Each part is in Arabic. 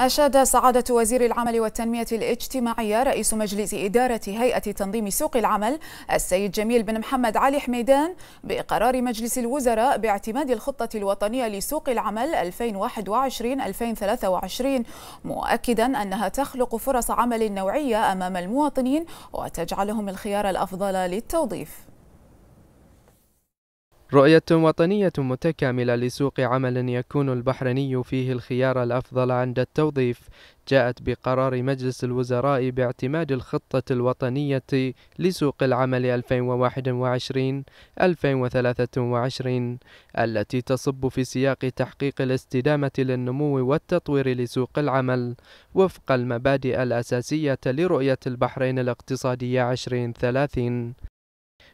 أشاد سعادة وزير العمل والتنمية الاجتماعية رئيس مجلس إدارة هيئة تنظيم سوق العمل السيد جميل بن محمد علي حميدان بقرار مجلس الوزراء باعتماد الخطة الوطنية لسوق العمل 2021-2023 مؤكدا أنها تخلق فرص عمل نوعية أمام المواطنين وتجعلهم الخيار الأفضل للتوظيف. رؤية وطنية متكاملة لسوق عمل يكون البحريني فيه الخيار الأفضل عند التوظيف جاءت بقرار مجلس الوزراء باعتماد الخطة الوطنية لسوق العمل 2021-2023 التي تصب في سياق تحقيق الاستدامة للنمو والتطوير لسوق العمل وفق المبادئ الأساسية لرؤية البحرين الاقتصادية 2030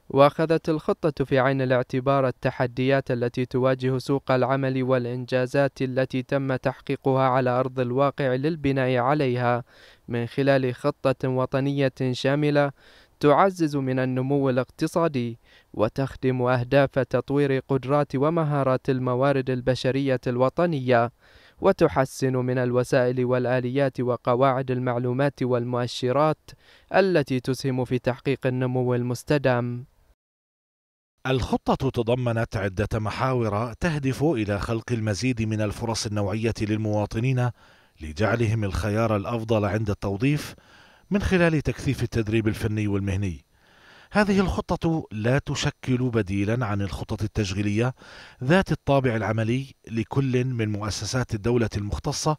واخذت الخطة في عين الاعتبار التحديات التي تواجه سوق العمل والإنجازات التي تم تحقيقها على أرض الواقع للبناء عليها. من خلال خطة وطنية شاملة تعزز من النمو الاقتصادي وتخدم أهداف تطوير قدرات ومهارات الموارد البشرية الوطنية وتحسن من الوسائل والآليات وقواعد المعلومات والمؤشرات التي تسهم في تحقيق النمو المستدام. الخطة تضمنت عدة محاور تهدف إلى خلق المزيد من الفرص النوعية للمواطنين لجعلهم الخيار الأفضل عند التوظيف من خلال تكثيف التدريب الفني والمهني. هذه الخطة لا تشكل بديلا عن الخطط التشغيلية ذات الطابع العملي لكل من مؤسسات الدولة المختصة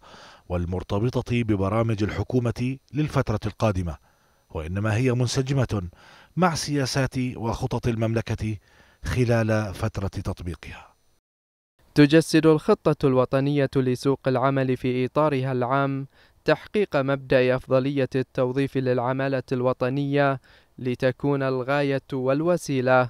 والمرتبطة ببرامج الحكومة للفترة القادمة، وإنما هي منسجمة مع سياسات وخطط المملكة خلال فترة تطبيقها. تجسد الخطة الوطنية لسوق العمل في إطارها العام تحقيق مبدأ أفضلية التوظيف للعمالة الوطنية لتكون الغاية والوسيلة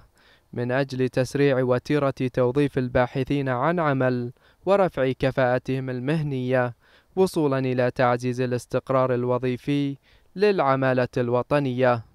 من أجل تسريع وتيرة توظيف الباحثين عن عمل ورفع كفاءتهم المهنية وصولا إلى تعزيز الاستقرار الوظيفي للعمالة الوطنية.